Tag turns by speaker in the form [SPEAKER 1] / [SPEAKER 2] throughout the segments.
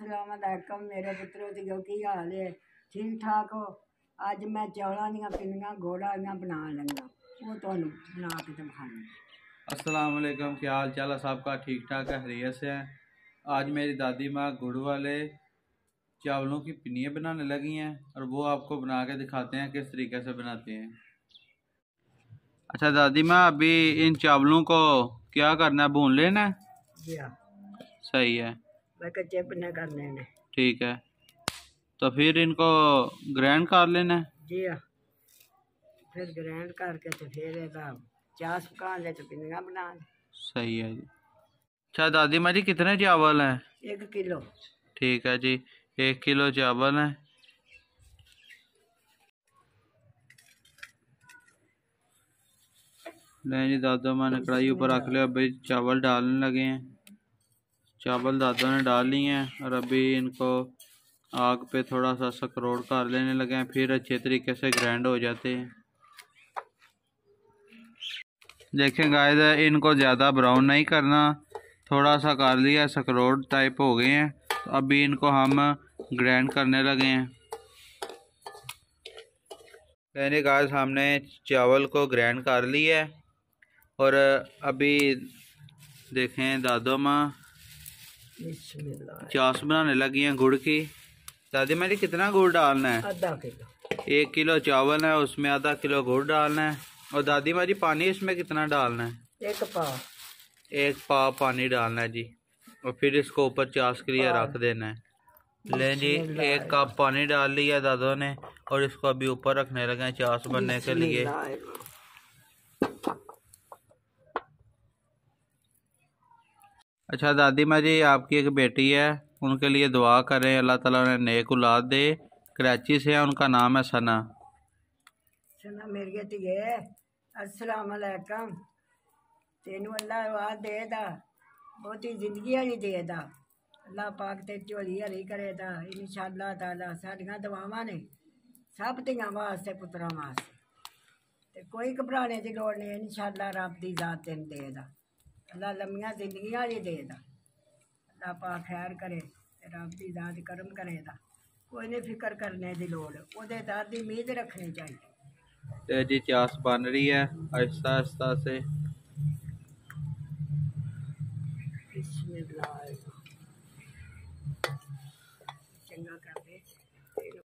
[SPEAKER 1] ਅਸਲਾਮੁਅਲੈਕਮ ਮੇਰੇ ਪੁੱਤਰੋ ਤੇ ਕੀ ਹਾਲ ਹੈ ਠੀਕ ਠਾਕ ਹੋ ਅੱਜ ਮੈਂ ਚੌਲਾਂ ਦੀਆਂ ਪਿੰਨੀਆਂ ਗੋੜਾ ਦੀਆਂ ਬਣਾਉਣ ਲੱਗਾ ਉਹ ਤੁਹਾਨੂੰ ਬਣਾ ਕੇ ਦਿਖਾਣੀ
[SPEAKER 2] अस्सलाम वालेकुम क्या हाल चाल है सबका ठीक ठाक है खैरियत से है आज मेरी दादी माँ गुड़ वाले चावलों की पिनियाँ बनाने लगी हैं और वो आपको बना के दिखाते हैं किस तरीके से बनाते हैं अच्छा दादी माँ अभी इन चावलों को क्या करना है भून लेना है
[SPEAKER 1] ਜੀ ਹਾਂ
[SPEAKER 2] सही है
[SPEAKER 1] कच्चे पन्ने कर लेने
[SPEAKER 2] ठीक है। तो फिर इनको ग्रैंड कर लेना है?
[SPEAKER 1] जी हाँ। फिर ग्रैंड करके तो फिर चास पका ले तो पिंगा बना ले।
[SPEAKER 2] सही है जी। अच्छा दादी माँ जी कितने चावल हैं?
[SPEAKER 1] एक किलो।
[SPEAKER 2] ठीक है जी एक किलो चावल हैं। नहीं जी दादा माँ ने कढ़ाई ऊपर रख लिया भाई चावल डालने लगे हैं। चावल दादा ने डाल ली हैं और अभी इनको आग पे थोड़ा सा सकरोड़ कर लेने लगे हैं, फिर अच्छे तरीके से ग्राइंड हो जाते हैं। देखें गाय इनको ज़्यादा ब्राउन नहीं करना, थोड़ा सा कर लिया, सकरोड टाइप हो गए हैं। तो अभी इनको हम ग्राइंड करने लगे हैं। मैंने गाय हमने चावल को ग्राइंड कर लिया है और अभी देखें दादो माँ चास बनाने लगी हैं गुड़ की। दादी मेरी कितना गुड़ डालना है?
[SPEAKER 1] आधा किलो।
[SPEAKER 2] एक किलो चावल है उसमें आधा किलो गुड़ डालना है। और दादी मेरी पानी इसमें कितना डालना है?
[SPEAKER 1] एक पाव।
[SPEAKER 2] एक पाव पानी डालना है जी। और फिर इसको ऊपर चास के लिए
[SPEAKER 1] हाँ।
[SPEAKER 2] रख देना है। ले जी एक कप पानी डाल लिया दादो ने। और इसको अभी ऊपर रखने लगे चास बनने के लिए। अच्छा दादी माँ जी, आपकी एक बेटी है, उनके लिए दुआ करें, अल्लाह ताला ने नेक उलाद दे, कराची से है, उनका नाम है सना।
[SPEAKER 1] सना, मेरी बेटी है, अस्सलाम वालेकुम। तेन अल्लाह आवाज़ देदा बहुत ही ज़िंदगी हरी दे दा। अल्लाह पाक ते झोली हली करेदा इंशाल्लाह ताला साड़ियाँ दवावां ने, सब धियाँ वास्ते पुत्रां वास्ते। कोई घबराने की लड़ नहीं इंशाल्लाह रब की जात तेन देदा अल्लाह लम्बिया जिंदगियाँ जी दे अल्लाह पा खैर करे रब की दाद कर्म करे दा कोई नहीं फ़िक्र करने की लड़े दर की उम्मीद रखनी चाहिए
[SPEAKER 2] तो जी चास बन रही है आहिस्ता आहिस्ता से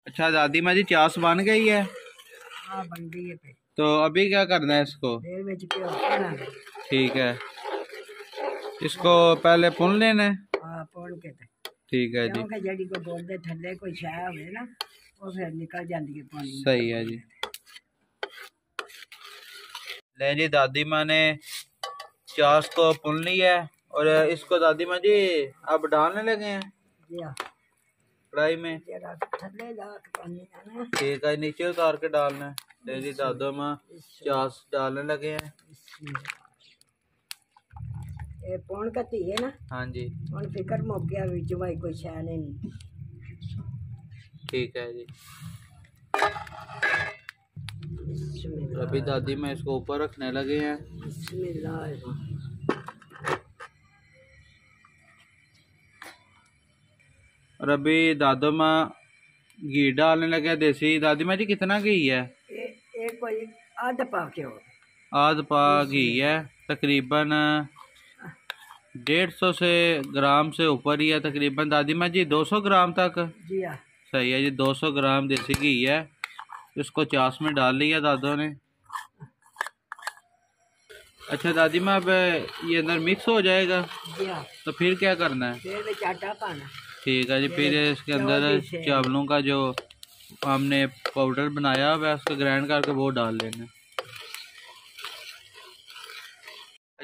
[SPEAKER 2] अच्छा दादी माँ जी चास बन गई है
[SPEAKER 1] हाँ बन गई है
[SPEAKER 2] तो अभी क्या करना है इसको ठीक है इसको पहले भुन लेना है
[SPEAKER 1] ਆ ਪਾਉਣ ਕੇ ਤੇ
[SPEAKER 2] ठीक है जी
[SPEAKER 1] ਕਿਉਂਕਿ ਜਿਹੜੀ ਕੋ ਗੁੜ ਦੇ ਥੱਲੇ ਕੋਈ ਛਾਇਆ ਹੋਵੇ ਨਾ ਉਹ ਫਿਰ ਨਿਕਲ ਜਾਂਦੀ ਹੈ ਪਾਣੀ ਨਾਲ।
[SPEAKER 2] सही है जी ले जी दादी माँ ने चास को भुन लिया है और इसको दादी माँ जी अब डालने लगे हैं
[SPEAKER 1] ਜੀ ਆ
[SPEAKER 2] कढ़ाई में
[SPEAKER 1] ਜਿਹੜਾ ਥੱਲੇ ਲਾ ਕੇ ਪਾਣੀ ਆ ਨਾ
[SPEAKER 2] ठीक है नीचे उतार के डालना है ले जी दादो माँ चास डालने लगे हैं
[SPEAKER 1] ਇਹ ਪੌਣ
[SPEAKER 2] हाँ ठीक है जी। अभी दादी मैं इसको ऊपर रखने लगे हैं। और अभी दादो माँ घी डालने लगे देसी। दादी माँ जी कितना घी है?
[SPEAKER 1] एक
[SPEAKER 2] कोई पा घी है तकरीबन डेढ़ सौ से ग्राम से ऊपर ही है तकरीबन। दादी माँ जी दो सौ ग्राम तक?
[SPEAKER 1] जी
[SPEAKER 2] सही है जी दो सौ ग्राम देसी घी है। इसको चास में डाल लिया दादो ने। अच्छा दादी माँ अब ये अंदर मिक्स हो जाएगा?
[SPEAKER 1] जी
[SPEAKER 2] तो फिर क्या करना है? ठीक है जी फिर इसके अंदर
[SPEAKER 1] चावलों
[SPEAKER 2] का जो हमने पाउडर बनाया हुआ है उसको ग्राइंड करके वो डाल लेना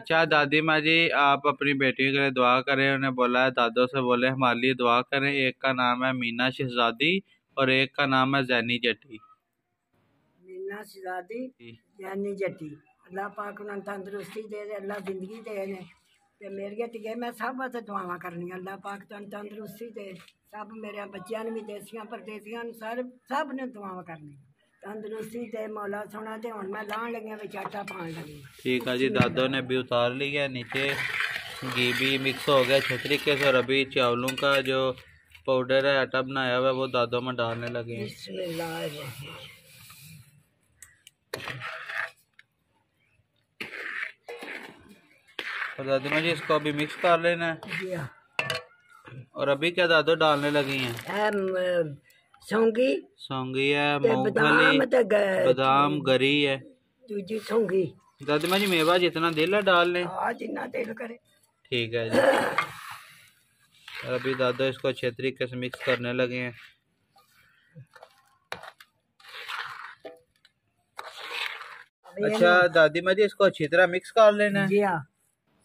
[SPEAKER 2] अच्छा दादी माँ जी आप अपनी बेटियों के लिए दुआ करें उन्हें बोला है दादों से बोले हमारे लिए दुआ करें एक का नाम है मीना शहजादी और एक का नाम है जैनी जट्टी
[SPEAKER 1] ਮੀਨਾ ਸ਼ਹਜ਼ਾਦੀ ਯਾਨੀ ਜੱਟੀ ਅੱਲਾਹ ਪਾਕ ਉਹਨਾਂ ਨੂੰ ਤੰਦਰੁਸਤੀ ਦੇ ਦੇ ਅੱਲਾਹ ਜ਼ਿੰਦਗੀ ਦੇ ਨੇ ਤੇ ਮੇਰੀਆਂ ਧੀਏ ਮੈਂ ਸਭ ਵਾਸਤੇ ਦੁਆਵਾਂ ਕਰਨੀਆਂ ਅੱਲਾਹ ਪਾਕ ਤੁਹਾਨੂੰ ਤੰਦਰੁਸਤੀ ਦੇ ਸਭ ਮੇਰੇ ਬੱਚਿਆਂ ਨੂੰ ਵੀ ਦੇਸੀਆਂ ਪਰਦੇਸੀਆਂ ਨੂੰ ਸਾਰੇ ਸਭ ਨੇ ਦੁਆਵਾਂ ਕਰਨੀਆਂ ਤੰਦਰੁਸਤੀ ਤੇ ਮੌਲਾ ਸੋਣਾ ਤੇ ਹੁਣ ਮੈਂ ਲਾਣ ਲੱਗਿਆ ਵਿੱਚ ਆਟਾ ਪਾਣ ਲੱਗੀ
[SPEAKER 2] ठीक है जी दादों ने भी उतार लिया नीचे घी भी मिक्स हो गया अच्छे तरीके से और अभी चावलों का जो पाउडर है आटा बनाया हुआ है वो दादों में डालने लगे हैं
[SPEAKER 1] बिस्मिल्लाह
[SPEAKER 2] और दादी माँ जी इसको अभी मिक्स कर लेना है
[SPEAKER 1] जी हाँ
[SPEAKER 2] और अभी क्या दादो डालने लगी हैं
[SPEAKER 1] एम सौंगी
[SPEAKER 2] सौंगी है
[SPEAKER 1] ਤੇ ਬਦਾਮ
[SPEAKER 2] मूंगफली
[SPEAKER 1] ਤੇ ਗ-
[SPEAKER 2] बादाम गरी है
[SPEAKER 1] ਦੂਜੀ ਸੌਂਗੀ
[SPEAKER 2] दादी माँ जी मेवा जितना दिल है डाल लें
[SPEAKER 1] ਆ ਜਿੰਨਾ ਦਿਲ ਕਰੇ
[SPEAKER 2] ठीक है जी और अभी दादो इसको अच्छे तरीके से मिक्स करने लगे हैं अच्छा दादी माँ जी इसको अच्छी तरह मिक्स कर लेना है
[SPEAKER 1] ਜੀ ਹਾਂ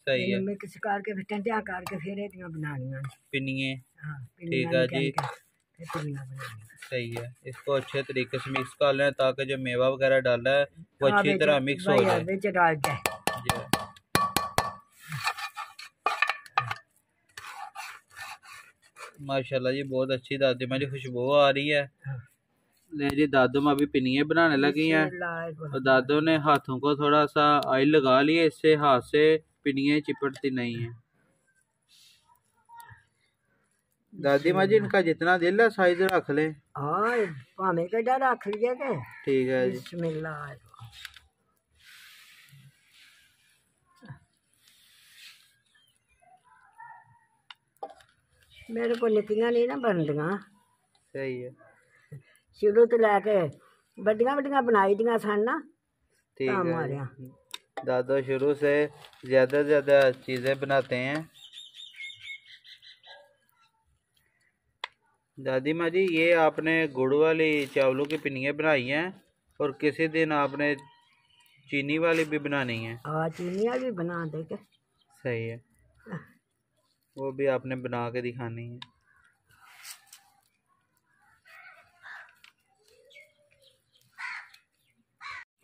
[SPEAKER 2] सही है
[SPEAKER 1] ਮਿਕਸ ਕਰਕੇ ਫਿਰ ਟੰਡਿਆਂ ਕਰਕੇ ਫਿਰ ਇਹਦੀਆਂ ਬਣਾਉਣੀਆਂ ਨੇ।
[SPEAKER 2] पिनिए
[SPEAKER 1] ਹਾਂ
[SPEAKER 2] ठीक है जी।
[SPEAKER 1] ਫਿਰ ਪਿੰਨੀਆਂ ਬਣਾਉਣੀਆਂ
[SPEAKER 2] सही है। इसको अच्छे तरीके से मिक्स कर लें ताकि जो मेवा वगैरह डाला है वो अच्छी तरह मिक्स हो जाए। माशाल्लाह जी बहुत अच्छी दादी माँ जी खुशबू आ रही है। ले जी दादू माँ अभी पिनिए बनाने लगी हैं। और दादो ने हाथों को थोड़ा सा ऑयल लगा लिया इससे हाथ से पिनिए चिपटती नहीं है। दादी माँ जी अच्छा। इनका जितना दिल है साइज़ रख ले।
[SPEAKER 1] हाँ भावे रख लिया के
[SPEAKER 2] ठीक है जी।
[SPEAKER 1] मेरे को नितियाँ नहीं ना बन बनदियाँ।
[SPEAKER 2] सही है।
[SPEAKER 1] शुरू तो लैके ਵੱਡੀਆਂ ਵੱਡੀਆਂ बनाई ਦੀਆਂ ਸਨ ना
[SPEAKER 2] ठीक
[SPEAKER 1] है
[SPEAKER 2] दादा शुरू से ज़्यादा ज़्यादा चीज़ें बनाते हैं। दादी माँ जी ये आपने गुड़ वाली चावलों की पिनियाँ बनाई हैं और किसी दिन आपने चीनी वाली भी बनानी है।
[SPEAKER 1] हाँ चीनी भी बना देंगे
[SPEAKER 2] सही है। वो भी आपने बना के दिखानी है।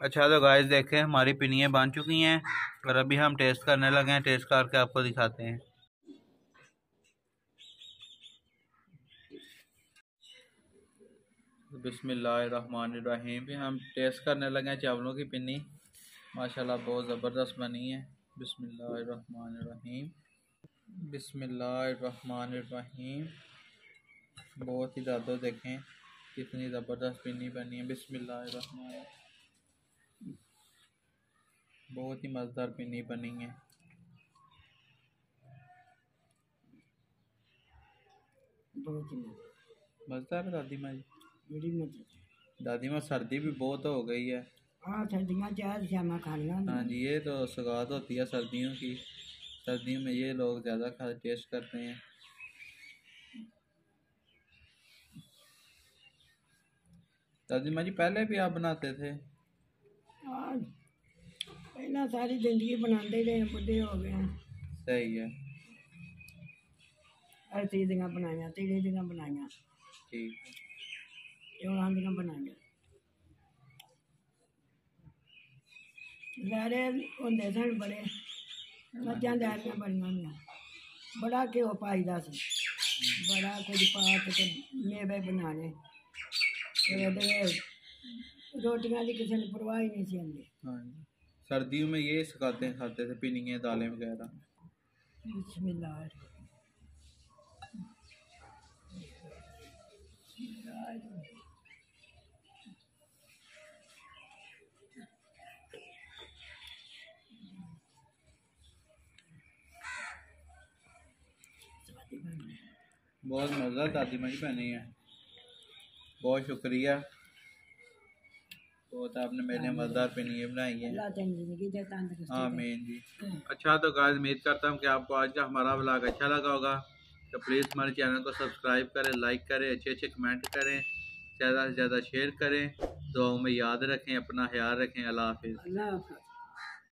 [SPEAKER 2] अच्छा तो गाइस देखें हमारी पिनियाँ बन चुकी हैं और अभी हम टेस्ट करने लगे हैं। टेस्ट करके आपको दिखाते हैं। बिसमीम हम टेस्ट करने लगे हैं चावलों की पिन्नी। माशाल्लाह बहुत ज़बरदस्त बनी है। बिसमीम बिसमीम बहुत ही ज़्यादा देखें कितनी ज़बरदस्त पिन्नी बनी है। बिसमीम बहुत ही मज़ेदार पिन्नी बनी है।
[SPEAKER 1] बहुत ही
[SPEAKER 2] मज़ेदार। दादी माँ जी।
[SPEAKER 1] ਬੜੀ ਮਜ਼ੇ
[SPEAKER 2] दादी माँ सर्दी भी बहुत हो गई है
[SPEAKER 1] ਆ ਸਰਦੀਆਂ ਚ ਆ ਸ਼ਾਮਾਂ ਖਾਣੀਆਂ ਹੁੰਦੀਆਂ।
[SPEAKER 2] हाँ जी ये तो सौगात होती है सर्दियों की सर्दियों में ये लोग ज़्यादा खा टेस्ट करते हैं दादी माँ जी पहले भी आप बनाते थे
[SPEAKER 1] ਆ ਪਹਿਲਾਂ ਸਾਰੀ ਜ਼ਿੰਦਗੀ ਬਣਾਉਂਦੇ ਰਹੇ ਬੁੱਢੇ ਹੋ ਗਏ ਹਾਂ
[SPEAKER 2] सही है
[SPEAKER 1] ਅਰਤੀ ਦੀਆਂ ਬਣਾਈਆਂ ਤੀੜੇ ਦੀਆਂ ਬਣਾਈਆਂ
[SPEAKER 2] ठीक है
[SPEAKER 1] योगान बना दे सन बड़े मजां दायरियाँ बनियाँ हुई बड़ा घ्यो पाई बड़ा कुछ पा के मेवे बनाने रोटियाँ किसी ने परवाह ही नहीं सी आती
[SPEAKER 2] हाँ सर्दियों में ये सिखाते हैं खाते थे दालें वगैरह।
[SPEAKER 1] बिस्मिल्लाह।
[SPEAKER 2] बहुत मज़ा दादी माँ जी बनी है। बहुत शुक्रिया। बहुत आपने मेरे मज़ेदार पिनिए बनाई है।
[SPEAKER 1] दे।
[SPEAKER 2] आमीन जी। अच्छा तो गाइस उम्मीद करता हूँ कि आपको आज का हमारा व्लॉग अच्छा लगा होगा। तो प्लीज़ हमारे चैनल को सब्सक्राइब करें लाइक करें अच्छे अच्छे कमेंट करें ज़्यादा से ज़्यादा शेयर करें। दुआओं में याद रखें अपना ख्याल रखें।
[SPEAKER 1] अल्लाह हाफ़िज़।